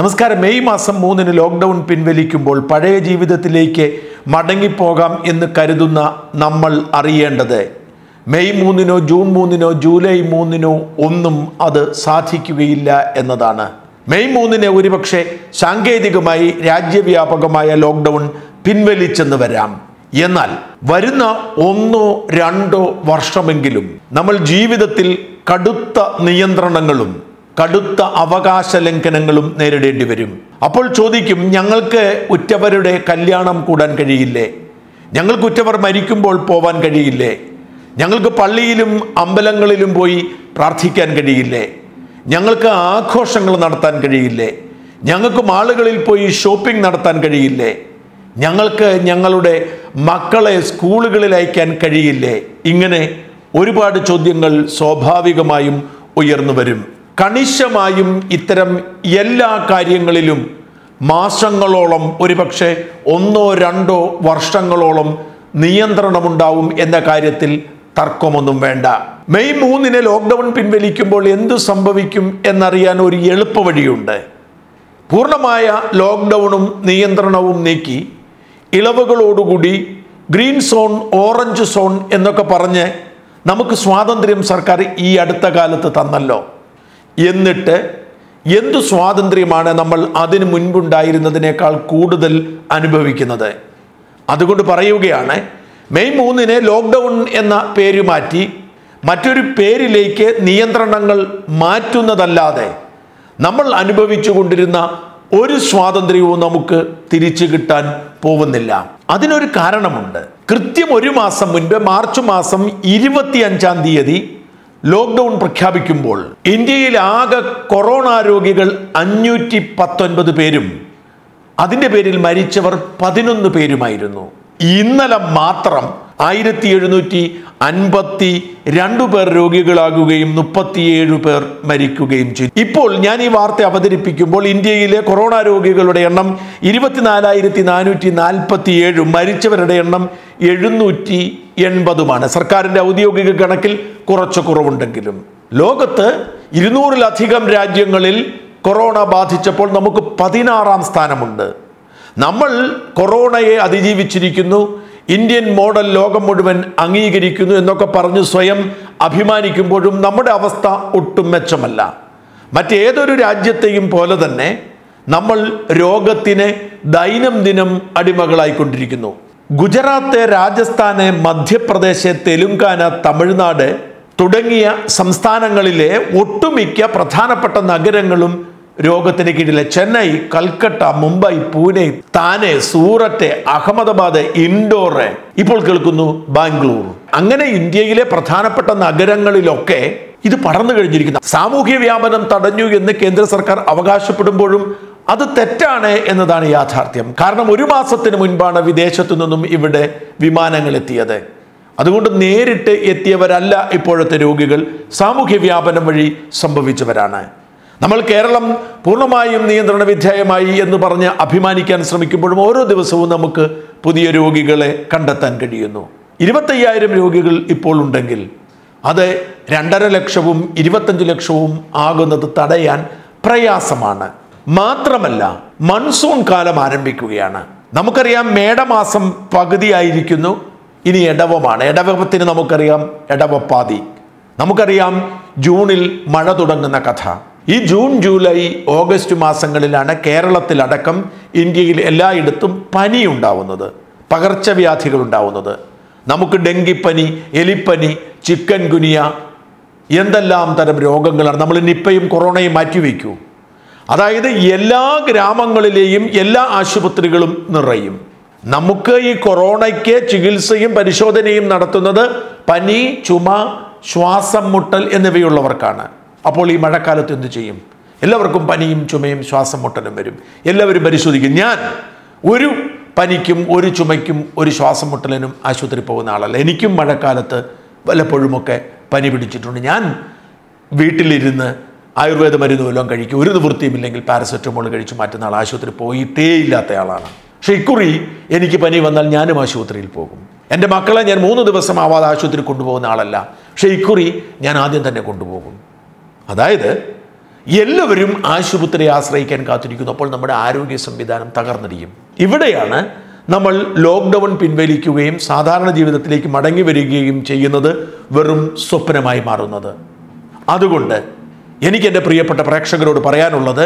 നമസ്കാരം. മെയ് മാസം മൂന്നിന് ലോക്ക്ഡൗൺ പിൻവലിക്കുമ്പോൾ പഴയ ജീവിതത്തിലേക്ക് മടങ്ങിപ്പോകാം എന്ന് കരുതുന്ന നമ്മൾ അറിയേണ്ടത്. മെയ് മൂന്നിനോ ജൂൺ മൂന്നിനോ ജൂലൈ മൂന്നിനോ ഒന്നും അത് സാധിക്കുകയില്ല എന്നതാണ്. മെയ് മൂന്നിന് ഒരുപക്ഷെ സാങ്കേതികമായി രാജ്യവ്യാപകമായ ലോക്ക്ഡൗൺ പിൻവലിച്ചെന്ന് വരാം. എന്നാൽ വരുന്ന ഒന്നോ രണ്ടോ വർഷമെങ്കിലും നമ്മൾ ജീവിതത്തിൽ കടുത്ത നിയന്ത്രണങ്ങളും കടുത്ത അവകാശ ലംഘനങ്ങളും നേരിടേണ്ടി വരും. അപ്പോൾ ചോദിക്കും ഞങ്ങൾക്ക് ഉറ്റവരുടെ കല്യാണം കൂടാൻ കഴിയില്ലേ? ഞങ്ങൾക്ക് ഉറ്റവർ മരിക്കുമ്പോൾ പോവാൻ കഴിയില്ലേ? ഞങ്ങൾക്ക് പള്ളിയിലും അമ്പലങ്ങളിലും പോയി പ്രാർത്ഥിക്കാൻ കഴിയില്ലേ? ഞങ്ങൾക്ക് ആഘോഷങ്ങൾ നടത്താൻ കഴിയില്ലേ? ഞങ്ങൾക്ക് മാളുകളിൽ പോയി ഷോപ്പിംഗ് നടത്താൻ കഴിയില്ലേ? ഞങ്ങൾക്ക് ഞങ്ങളുടെ മക്കളെ സ്കൂളുകളിൽ അയക്കാൻ കഴിയില്ലേ? ഇങ്ങനെ ഒരുപാട് ചോദ്യങ്ങൾ സ്വാഭാവികമായും ഉയർന്നു വരും. കണിശമായും ഇത്തരം എല്ലാ കാര്യങ്ങളിലും മാസങ്ങളോളം ഒരുപക്ഷെ ഒന്നോ രണ്ടോ വർഷങ്ങളോളം നിയന്ത്രണമുണ്ടാവും എന്ന കാര്യത്തിൽ തർക്കമൊന്നും വേണ്ട. മെയ് മൂന്നിന് ലോക്ക്ഡൗൺ പിൻവലിക്കുമ്പോൾ എന്തു സംഭവിക്കും എന്നറിയാൻ ഒരു എളുപ്പവഴിയുണ്ട് പൂർണമായ ലോക്ക്ഡൗണും നിയന്ത്രണവും നീക്കി ഇളവുകളോടുകൂടി ഗ്രീൻ സോൺ ഓറഞ്ച് സോൺ എന്നൊക്കെ പറഞ്ഞ് നമുക്ക് സ്വാതന്ത്ര്യം സർക്കാർ ഈ അടുത്ത കാലത്ത് തന്നല്ലോ. എന്നിട്ട് എന്തു സ്വാതന്ത്ര്യമാണ് നമ്മൾ അതിനു മുൻപുണ്ടായിരുന്നതിനേക്കാൾ കൂടുതൽ അനുഭവിക്കുന്നത്? അതുകൊണ്ട് പറയുകയാണ് മെയ് മൂന്നിന് ലോക്ക്ഡൗൺ എന്ന പേര് മാറ്റി മറ്റൊരു പേരിലേക്ക് നിയന്ത്രണങ്ങൾ മാറ്റുന്നതല്ലാതെ നമ്മൾ അനുഭവിച്ചു കൊണ്ടിരുന്ന ഒരു സ്വാതന്ത്ര്യവും നമുക്ക് തിരിച്ചു കിട്ടാൻ പോകുന്നില്ല. അതിനൊരു കാരണമുണ്ട്. കൃത്യം ഒരു മാസം മുൻപ് മാർച്ച് മാസം ഇരുപത്തിയഞ്ചാം തീയതി ലോക്ക്ഡൗൺ പ്രഖ്യാപിക്കുമ്പോൾ ഇന്ത്യയിൽ ആകെ കൊറോണ രോഗികൾ അഞ്ഞൂറ്റി പത്തൊൻപത് പേരും അതിന്റെ പേരിൽ മരിച്ചവർ പതിനൊന്ന് പേരുമായിരുന്നു. ഇന്നലെ മാത്രം ആയിരത്തി എഴുന്നൂറ്റി അൻപത്തി രണ്ടു പേർ രോഗികളാകുകയും മുപ്പത്തിയേഴ് പേർ മരിക്കുകയും ചെയ്തു. ഇപ്പോൾ ഞാൻ ഈ വാർത്ത അവതരിപ്പിക്കുമ്പോൾ ഇന്ത്യയിലെ കൊറോണ രോഗികളുടെ എണ്ണം ഇരുപത്തിനാലായിരത്തി നാനൂറ്റി നാൽപ്പത്തി ഏഴും മരിച്ചവരുടെ എണ്ണം എഴുന്നൂറ്റി എൺപതുമാണ്. സർക്കാരിന്റെ ഔദ്യോഗിക കണക്കിൽ കുറച്ച് കുറവുണ്ടെങ്കിലും. ലോകത്ത് ഇരുന്നൂറിലധികം രാജ്യങ്ങളിൽ കൊറോണ ബാധിച്ചപ്പോൾ നമുക്ക് പതിനാറാം സ്ഥാനമുണ്ട്. നമ്മൾ കൊറോണയെ അതിജീവിച്ചിരിക്കുന്നു. ഇന്ത്യൻ മോഡൽ ലോകം മുഴുവൻ അംഗീകരിക്കുന്നു എന്നൊക്കെ പറഞ്ഞ് സ്വയം അഭിമാനിക്കുമ്പോഴും നമ്മുടെ അവസ്ഥ ഒട്ടും മെച്ചമല്ല. മറ്റേതൊരു രാജ്യത്തെയും പോലെ തന്നെ നമ്മൾ രോഗത്തിന് ദൈനംദിനം അടിമകളായിക്കൊണ്ടിരിക്കുന്നു. ഗുജറാത്ത് രാജസ്ഥാന് മധ്യപ്രദേശ് തെലുങ്കാന തമിഴ്നാട് തുടങ്ങിയ സംസ്ഥാനങ്ങളിലെ ഒട്ടുമിക്ക പ്രധാനപ്പെട്ട നഗരങ്ങളും രോഗത്തിന് കീഴിലെ ചെന്നൈ കൽക്കട്ട മുംബൈ പൂനെ താനെ സൂററ്റ് അഹമ്മദാബാദ് ഇൻഡോർ. ഇപ്പോൾ കേൾക്കുന്നു ബാംഗ്ലൂർ. അങ്ങനെ ഇന്ത്യയിലെ പ്രധാനപ്പെട്ട നഗരങ്ങളിലൊക്കെ ഇത് പടർന്നു കഴിഞ്ഞിരിക്കുന്നു. സാമൂഹ്യ വ്യാപനം തടഞ്ഞു എന്ന് കേന്ദ്ര സർക്കാർ അവകാശപ്പെടുമ്പോഴും അത് തെറ്റാണ് എന്നതാണ് യാഥാർത്ഥ്യം. കാരണം ഒരു മാസത്തിന് മുൻപാണ് വിദേശത്തു നിന്നും ഇവിടെ വിമാനങ്ങൾ എത്തിയത് അതുകൊണ്ട് നേരിട്ട് എത്തിയവരല്ല ഇപ്പോഴത്തെ രോഗികൾ. സാമൂഹ്യ വ്യാപനം വഴി സംഭവിച്ചവരാണ്. നമ്മൾ കേരളം പൂർണമായും നിയന്ത്രണ വിധേയമായി എന്ന് പറഞ്ഞ് അഭിമാനിക്കാൻ ശ്രമിക്കുമ്പോഴും ഓരോ ദിവസവും നമുക്ക് പുതിയ രോഗികളെ കണ്ടെത്താൻ കഴിയുന്നു. ഇരുപത്തയ്യായിരം രോഗികൾ ഇപ്പോൾ ഉണ്ടെങ്കിൽ അത് രണ്ടര ലക്ഷവും ഇരുപത്തഞ്ച് ലക്ഷവും ആകുന്നത് തടയാൻ പ്രയാസമാണ്. മാത്രമല്ല മൺസൂൺ കാലം ആരംഭിക്കുകയാണ്. നമുക്കറിയാം മേടമാസം പകുതിയായിരിക്കുന്നു. ഇനി ഇടവമാണ് ഇടവത്തിന് നമുക്കറിയാം ഇടവപ്പാതി നമുക്കറിയാം ജൂണിൽ മഴ തുടങ്ങുന്ന കഥ. ഈ ജൂൺ ജൂലൈ ഓഗസ്റ്റ് മാസങ്ങളിലാണ് കേരളത്തിലടക്കം ഇന്ത്യയിൽ എല്ലായിടത്തും പനി ഉണ്ടാവുന്നത് പകർച്ചവ്യാധികൾ ഉണ്ടാവുന്നത്. നമുക്ക് ഡെങ്കിപ്പനി എലിപ്പനി ചിക്കൻ ഗുനിയ എന്തെല്ലാം തരം രോഗങ്ങളാണ്. നമ്മൾ നിപ്പയും കൊറോണയും മാറ്റിവെക്കൂ. അതായത് എല്ലാ ഗ്രാമങ്ങളിലെയും എല്ലാ ആശുപത്രികളും നിറയും. നമുക്ക് ഈ കൊറോണയ്ക്ക് ചികിത്സയും പരിശോധനയും നടത്തുന്നത് പനി ചുമ ശ്വാസം മുട്ടൽ എന്നിവയുള്ളവർക്കാണ്. അപ്പോൾ ഈ മഴക്കാലത്ത് എന്ത് ചെയ്യും? എല്ലാവർക്കും പനിയും ചുമയും ശ്വാസം മുട്ടലും വരും. എല്ലാവരും പരിശോധിക്കും. ഞാൻ ഒരു പനിക്കും ഒരു ചുമയ്ക്കും ഒരു ശ്വാസം മുട്ടലിനും ആശുപത്രി പോകുന്ന ആളല്ല. എനിക്കും മഴക്കാലത്ത് വല്ലപ്പോഴുമൊക്കെ പനി പിടിച്ചിട്ടുണ്ട്. ഞാൻ വീട്ടിലിരുന്ന് ആയുർവേദ മരുന്ന് വല്ലതും കഴിക്കും. ഒരു നിവൃത്തിയുമില്ലെങ്കിൽ പാരസെറ്റമോൾ കഴിച്ച് മറ്റന്നാൾ ആൾ ആശുപത്രി പോയിട്ടേ ഇല്ലാത്ത ആളാണ്. പക്ഷെ ഇക്കുറി എനിക്ക് പനി വന്നാൽ ഞാനും ആശുപത്രിയിൽ പോകും. എന്റെ മക്കളെ ഞാൻ മൂന്ന് ദിവസം ആവാതെ ആശുപത്രി കൊണ്ടുപോകുന്ന ആളല്ല. പക്ഷെ ഇക്കുറി ഞാൻ ആദ്യം തന്നെ കൊണ്ടുപോകും. അതായത് എല്ലാവരും ആശുപത്രിയെ ആശ്രയിക്കാൻ കാത്തിരിക്കുന്നു അപ്പോൾ നമ്മുടെ ആരോഗ്യ സംവിധാനം തകർന്നിരിക്കും ഇവിടെയാണ് നമ്മൾ ലോക്ക്ഡൗൺ പിൻവലിക്കുകയും സാധാരണ ജീവിതത്തിലേക്ക് മടങ്ങി വരികയും ചെയ്യുന്നത് വെറും സ്വപ്നമായി മാറുന്നത്. അതുകൊണ്ട് എനിക്ക് എന്റെ പ്രിയപ്പെട്ട പ്രേക്ഷകരോട് പറയാനുള്ളത്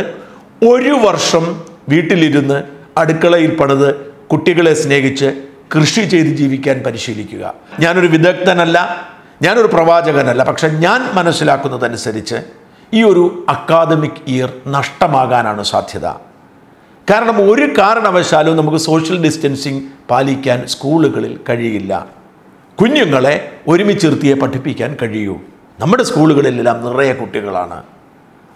ഒരു വർഷം വീട്ടിലിരുന്ന് അടുക്കളയിൽ പണിത് കുട്ടികളെ സ്നേഹിച്ച് കൃഷി ചെയ്ത് ജീവിക്കാൻ പരിശീലിക്കുക. ഞാനൊരു വിദഗ്ധനല്ല ഞാനൊരു പ്രവാചകനല്ല പക്ഷെ ഞാൻ മനസ്സിലാക്കുന്നതനുസരിച്ച് ഈ ഒരു അക്കാദമിക് ഇയർ നഷ്ടമാകാനാണ് സാധ്യത. കാരണം ഒരു കാരണവശാലും നമുക്ക് സോഷ്യൽ ഡിസ്റ്റൻസിങ് പാലിക്കാൻ സ്കൂളുകളിൽ കഴിയില്ല. കുഞ്ഞുങ്ങളെ ഒരുമിച്ചിരുത്തിയെ പഠിപ്പിക്കാൻ കഴിയൂ. നമ്മുടെ സ്കൂളുകളിലെല്ലാം നിറയെ കുട്ടികളാണ്.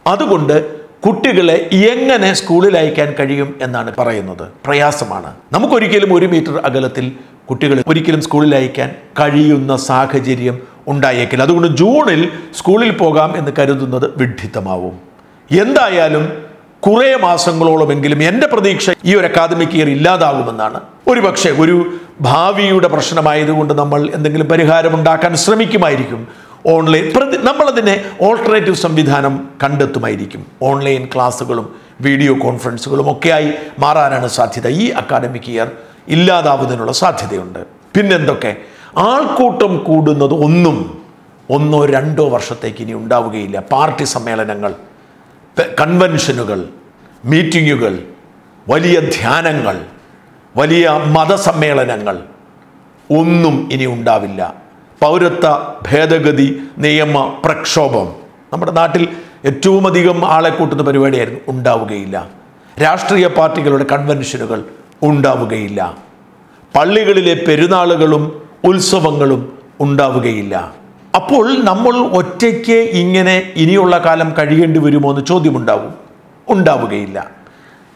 അതുകൊണ്ട് കുട്ടികളെ എങ്ങനെ സ്കൂളിൽ അയക്കാൻ കഴിയും എന്നാണ് പറയുന്നത്. പ്രയാസമാണ്. നമുക്കൊരിക്കലും ഒരു മീറ്റർ അകലത്തിൽ കുട്ടികളെ ഒരിക്കലും സ്കൂളിൽ അയക്കാൻ കഴിയുന്ന സാഹചര്യം ഉണ്ടായേക്കില്ല. അതുകൊണ്ട് ജൂണിൽ സ്കൂളിൽ പോകാം എന്ന് കരുതുന്നത് വിഡ്ഢിത്തമാവും. എന്തായാലും കുറേ മാസങ്ങളോളമെങ്കിലും എന്റെ പ്രതീക്ഷ ഈ ഒരു അക്കാദമിക് ഇയർ ഇല്ലാതാകുമെന്നാണ് ഒരു പക്ഷേ ഒരു ഭാവിയുടെ പ്രശ്നമായതുകൊണ്ട് നമ്മൾ എന്തെങ്കിലും പരിഹാരം ഉണ്ടാക്കാൻ ശ്രമിക്കുമായിരിക്കും. ഓൺലൈൻ പ്രതി നമ്മളതിനെ ഓൾട്ടർനേറ്റീവ് സംവിധാനം കണ്ടെത്തുമായിരിക്കും. ഓൺലൈൻ ക്ലാസ്സുകളും വീഡിയോ കോൺഫറൻസുകളും ഒക്കെയായി മാറാനാണ് സാധ്യത. ഈ അക്കാഡമിക് ഇയർ ഇല്ലാതാവുന്നതിനുള്ള സാധ്യതയുണ്ട്. പിന്നെന്തൊക്കെ? ആൾക്കൂട്ടം കൂടുന്നത് ഒന്നും ഒന്നോ രണ്ടോ വർഷത്തേക്ക് ഇനി ഉണ്ടാവുകയില്ല. പാർട്ടി സമ്മേളനങ്ങൾ കൺവെൻഷനുകൾ മീറ്റിങ്ങുകൾ വലിയ ധ്യാനങ്ങൾ വലിയ മതസമ്മേളനങ്ങൾ ഒന്നും ഇനി ഉണ്ടാവില്ല. പൗരത്വ ഭേദഗതി നിയമ പ്രക്ഷോഭം. നമ്മുടെ നാട്ടിൽ ഏറ്റവും അധികം ആളെ കൂട്ടുന്ന പരിപാടിയായിരുന്നു ഉണ്ടാവുകയില്ല. രാഷ്ട്രീയ പാർട്ടികളുടെ കൺവെൻഷനുകൾ ഉണ്ടാവുകയില്ല. പള്ളികളിലെ പെരുന്നാളുകളും ഉത്സവങ്ങളും ഉണ്ടാവുകയില്ല. അപ്പോൾ നമ്മൾ ഒറ്റയ്ക്ക് ഇങ്ങനെ ഇനിയുള്ള കാലം കഴിയേണ്ടി വരുമോ എന്ന് ചോദ്യമുണ്ടാവും. ഉണ്ടാവുകയില്ല.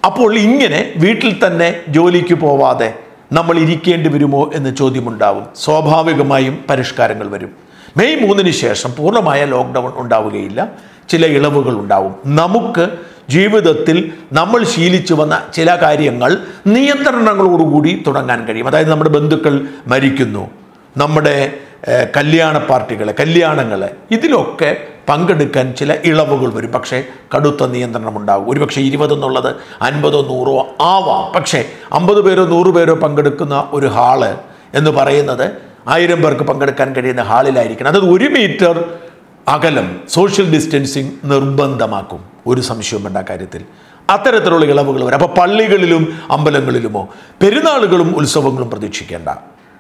അപ്പോൾ ഇങ്ങനെ വീട്ടിൽ തന്നെ ജോലിക്ക് പോവാതെ നമ്മൾ ഇരിക്കേണ്ടി വരുമോ എന്ന് ചോദ്യമുണ്ടാവും. സ്വാഭാവികമായും പരിഷ്കാരങ്ങൾ വരും. മെയ് മൂന്നിന് ശേഷം പൂർണമായ ലോക്ക്ഡൗൺ ഉണ്ടാവുകയില്ല. ചില ഇളവുകൾ ഉണ്ടാവും. നമുക്ക് ജീവിതത്തിൽ നമ്മൾ ശീലിച്ചു വന്ന ചില കാര്യങ്ങൾ നിയന്ത്രണങ്ങളോടുകൂടി തുടങ്ങാൻ കഴിയും. അതായത് നമ്മുടെ ബന്ധുക്കൾ മരിക്കുന്നു. നമ്മുടെ കല്യാണ പാർട്ടികൾ കല്യാണങ്ങൾ ഇതിലൊക്കെ പങ്കെടുക്കാൻ ചില ഇളവുകൾ വരും. പക്ഷേ കടുത്ത നിയന്ത്രണം ഉണ്ടാകും. ഒരുപക്ഷെ ഇരുപതെന്നുള്ളത് അൻപതോ നൂറോ ആവാം. പക്ഷേ അമ്പത് പേരോ നൂറ് പേരോ പങ്കെടുക്കുന്ന ഒരു ഹാൾ എന്ന് പറയുന്നത് ആയിരം പേർക്ക് പങ്കെടുക്കാൻ കഴിയുന്ന ഹാളിലായിരിക്കണം. അതായത് ഒരു മീറ്റർ അകലം സോഷ്യൽ ഡിസ്റ്റൻസിങ് നിർബന്ധമാക്കും. ഒരു സംശയവും വേണ്ട കാര്യത്തിൽ. അത്തരത്തിലുള്ള ഇളവുകൾ വരും. അപ്പോൾ പള്ളികളിലും അമ്പലങ്ങളിലുമോ പെരുന്നാളുകളും ഉത്സവങ്ങളും പ്രതീക്ഷിക്കേണ്ട.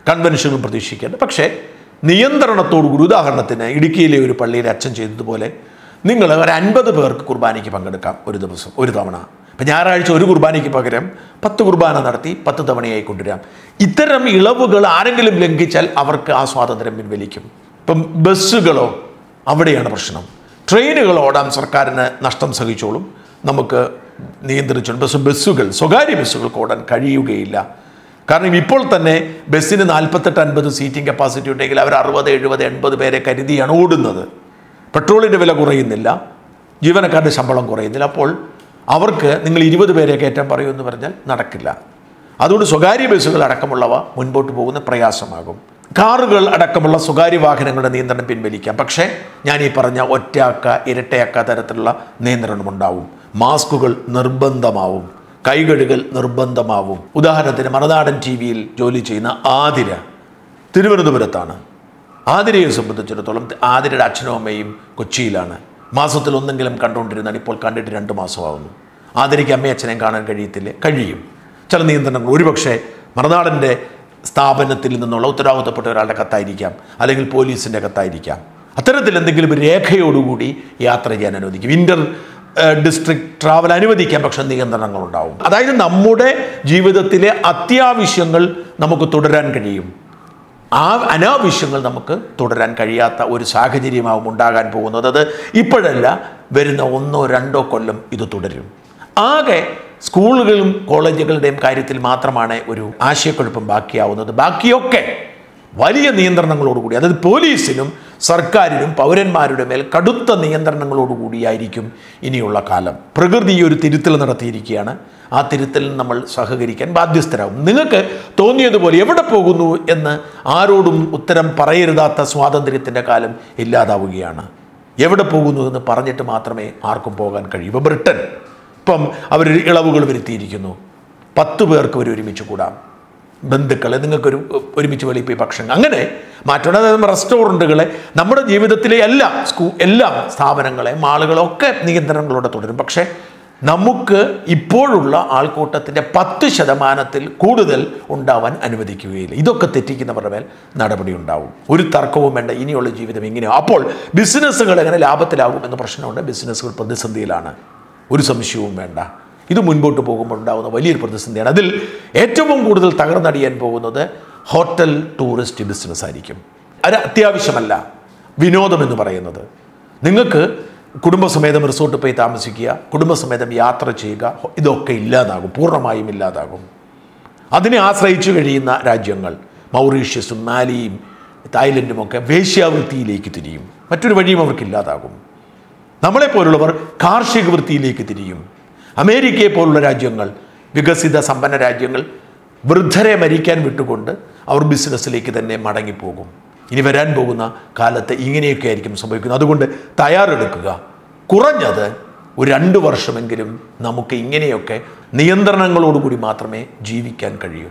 കൺവെൻഷനും പ്രതീക്ഷിക്കേണ്ട. പക്ഷേ നിയന്ത്രണത്തോടുകൂടി ഉദാഹരണത്തിന് ഇടുക്കിയിലെ ഒരു പള്ളിയിൽ അച്ഛൻ ചെയ്തതുപോലെ നിങ്ങൾ ഒരു അൻപത് പേർക്ക് കുർബാനയ്ക്ക് പങ്കെടുക്കാം ഒരു ദിവസം ഒരു തവണ. ഇപ്പം ഞായറാഴ്ച ഒരു കുർബാനയ്ക്ക് പകരം പത്ത് കുർബാന നടത്തി പത്ത് തവണയായി കൊണ്ടുവരാം. ഇത്തരം ഇളവുകൾ ആരെങ്കിലും ലംഘിച്ചാൽ അവർക്ക് ആ സ്വാതന്ത്ര്യം പിൻവലിക്കും. ഇപ്പം ബസ്സുകളോ അവിടെയാണ് പ്രശ്നം. ട്രെയിനുകൾ ഓടാൻ സർക്കാരിന് നഷ്ടം സഹിച്ചോളും. നമുക്ക് നിയന്ത്രിച്ചോളും. ബസ് ബസ്സുകൾ സ്വകാര്യ ബസ്സുകൾക്ക് ഓടാൻ കഴിയുകയില്ല. കാരണം ഇപ്പോൾ തന്നെ ബസ്സിന് നാൽപ്പത്തെട്ട് അൻപത് സീറ്റിംഗ് കപ്പാസിറ്റി ഉണ്ടെങ്കിൽ അവർ അറുപത് എഴുപത് എൺപത് പേരെ കരുതിയാണ് ഓടുന്നത്. പെട്രോളിന്റെ വില കുറയുന്നില്ല ജീവനക്കാരുടെ ശമ്പളം കുറയുന്നില്ല. അപ്പോൾ അവർക്ക് നിങ്ങൾ ഇരുപത് പേരെ കയറ്റാൻ എന്ന് പറഞ്ഞാൽ നടക്കില്ല. അതുകൊണ്ട് സ്വകാര്യ ബസ്സുകൾ അടക്കമുള്ളവ മുൻപോട്ട് പോകുന്ന പ്രയാസമാകും. കാറുകൾ അടക്കമുള്ള സ്വകാര്യ വാഹനങ്ങളുടെ നിയന്ത്രണം പിൻവലിക്കാം. പക്ഷേ ഞാൻ ഈ പറഞ്ഞ ഒറ്റയാക്ക ഇരട്ടയാക്ക തരത്തിലുള്ള നിയന്ത്രണമുണ്ടാവും. മാസ്കുകൾ നിർബന്ധമാവും. കൈകഴുകൽ നിർബന്ധമാവും. ഉദാഹരണത്തിന് മറുനാടൻ ടി വിയിൽ ജോലി ചെയ്യുന്ന ആതിര തിരുവനന്തപുരത്താണ്. ആതിരയെ സംബന്ധിച്ചിടത്തോളം ആതിരയുടെ അച്ഛനും അമ്മയും കൊച്ചിയിലാണ്. മാസത്തിൽ ഒന്നെങ്കിലും കണ്ടുകൊണ്ടിരുന്നാൽ ഇപ്പോൾ കണ്ടിട്ട് രണ്ട് മാസമാവുന്നു. ആതിരയ്ക്ക് അമ്മയും അച്ഛനെയും കാണാൻ കഴിയത്തില്ല കഴിയും. ചില നിയന്ത്രണങ്ങൾ. ഒരുപക്ഷെ മറുനാടന്റെ സ്ഥാപനത്തിൽ നിന്നുള്ള ഉത്തരവാദിത്തപ്പെട്ട ഒരാളുടെ കത്തായിരിക്കാം അല്ലെങ്കിൽ പോലീസിന്റെ കത്തായിരിക്കാം. അത്തരത്തിൽ എന്തെങ്കിലും രേഖയോടുകൂടി യാത്ര ചെയ്യാൻ അനുവദിക്കും. ഇന്റർ ഡിസ്ട്രിക്ട് ട്രാവൽ അനുവദിക്കാം പക്ഷെ നിയന്ത്രണങ്ങൾ ഉണ്ടാവും അതായത് നമ്മുടെ ജീവിതത്തിലെ അത്യാവശ്യങ്ങൾ നമുക്ക് തുടരാൻ കഴിയും. ആ അനാവശ്യങ്ങൾ നമുക്ക് തുടരാൻ കഴിയാത്ത ഒരു സാഹചര്യമാവും ഉണ്ടാകാൻ പോകുന്നത്. അത് ഇപ്പോഴല്ല വരുന്ന ഒന്നോ രണ്ടോ കൊല്ലം ഇത് തുടരും. ആകെ സ്കൂളുകളും കോളേജുകളുടെയും കാര്യത്തിൽ മാത്രമാണ് ഒരു ആശയക്കുഴപ്പം ബാക്കിയാവുന്നത്. ബാക്കിയൊക്കെ വലിയ നിയന്ത്രണങ്ങളോടുകൂടി അതായത് പോലീസിനും സർക്കാരിനും പൗരന്മാരുടെ മേൽ കടുത്ത നിയന്ത്രണങ്ങളോടുകൂടിയായിരിക്കും ഇനിയുള്ള കാലം. പ്രകൃതി ഒരു തിരുത്തൽ നടത്തിയിരിക്കുകയാണ്. ആ തിരുത്തലിന് നമ്മൾ സഹകരിക്കാൻ ബാധ്യസ്ഥരാകും. നിങ്ങൾക്ക് തോന്നിയതുപോലെ എവിടെ പോകുന്നു എന്ന് ആരോടും ഉത്തരം പറയരുതാത്ത സ്വാതന്ത്ര്യത്തിന്റെ കാലം ഇല്ലാതാവുകയാണ്. എവിടെ പോകുന്നു എന്ന് പറഞ്ഞിട്ട് മാത്രമേ ആർക്കും പോകാൻ കഴിയൂ. ഇപ്പോൾ ബ്രിട്ടൻ ഇപ്പം അവർ ഇളവുകൾ വരുത്തിയിരിക്കുന്നു. പത്ത് പേർക്ക് അവർ ഒരുമിച്ച് കൂടാം. ബന്ധുക്കളെ നിങ്ങൾക്കൊരു ഒരുമിച്ച് വെളിയിൽ പോയി ഭക്ഷണം അങ്ങനെ മാറ്റണം റെസ്റ്റോറന്റുകളെ നമ്മുടെ ജീവിതത്തിലെ എല്ലാ സ്കൂ എല്ലാ സ്ഥാപനങ്ങളെ മാളുകളൊക്കെ നിയന്ത്രണങ്ങളോടെ തുടരും. പക്ഷേ നമുക്ക് ഇപ്പോഴുള്ള ആൾക്കൂട്ടത്തിന്റെ പത്ത് ശതമാനത്തിൽ കൂടുതൽ ഉണ്ടാവാൻ അനുവദിക്കുകയില്ല. ഇതൊക്കെ തെറ്റിക്കുന്നവരുടെ മേൽ നടപടി ഉണ്ടാവും. ഒരു തർക്കവും വേണ്ട ഇനിയുള്ള ജീവിതം ഇങ്ങനെയാണ് അപ്പോൾ ബിസിനസ്സുകൾ എങ്ങനെ ലാഭത്തിലാകും എന്ന പ്രശ്നമുണ്ട്. ബിസിനസ്സുകൾ പ്രതിസന്ധിയിലാണ്. ഒരു സംശയവും വേണ്ട. ഇത് മുൻപോട്ട് പോകുമ്പോൾ ഉണ്ടാകുന്ന വലിയൊരു പ്രതിസന്ധിയാണ്. അതിൽ ഏറ്റവും കൂടുതൽ തകർന്നടിയാൻ പോകുന്നത് ഹോട്ടൽ ടൂറിസ്റ്റ് ബിസിനസ് ആയിരിക്കും. അത് അത്യാവശ്യമല്ല വിനോദം എന്ന് പറയുന്നത്. നിങ്ങൾക്ക് കുടുംബസമേതം റിസോർട്ട് പോയി താമസിക്കുക കുടുംബസമേതം യാത്ര ചെയ്യുക ഇതൊക്കെ ഇല്ലാതാകും പൂർണമായും ഇല്ലാതാകും. അതിനെ ആശ്രയിച്ചു കഴിയുന്ന രാജ്യങ്ങൾ മൗറീഷ്യസും മാലിയും തായ്ലൻഡുമൊക്കെ വേശ്യാവൃത്തിയിലേക്ക് തിരിയും. മറ്റൊരു വഴിയും അവർക്ക് ഇല്ലാതാകും. നമ്മളെപ്പോലുള്ളവർ കാർഷിക വൃത്തിയിലേക്ക് തിരിയും. അമേരിക്കയെ പോലുള്ള രാജ്യങ്ങൾ വികസിത സമ്പന്ന രാജ്യങ്ങൾ വൃദ്ധരെ മരിക്കാൻ വിട്ടുകൊണ്ട് അവർ ബിസിനസ്സിലേക്ക് തന്നെ മടങ്ങിപ്പോകും. ഇനി വരാൻ പോകുന്ന കാലത്ത് ഇങ്ങനെയൊക്കെ ആയിരിക്കും സംഭവിക്കുന്നത്. അതുകൊണ്ട് തയ്യാറെടുക്കുക. കുറഞ്ഞത് ഒരു രണ്ട് വർഷമെങ്കിലും നമുക്ക് ഇങ്ങനെയൊക്കെ നിയന്ത്രണങ്ങളോടുകൂടി മാത്രമേ ജീവിക്കാൻ കഴിയൂ.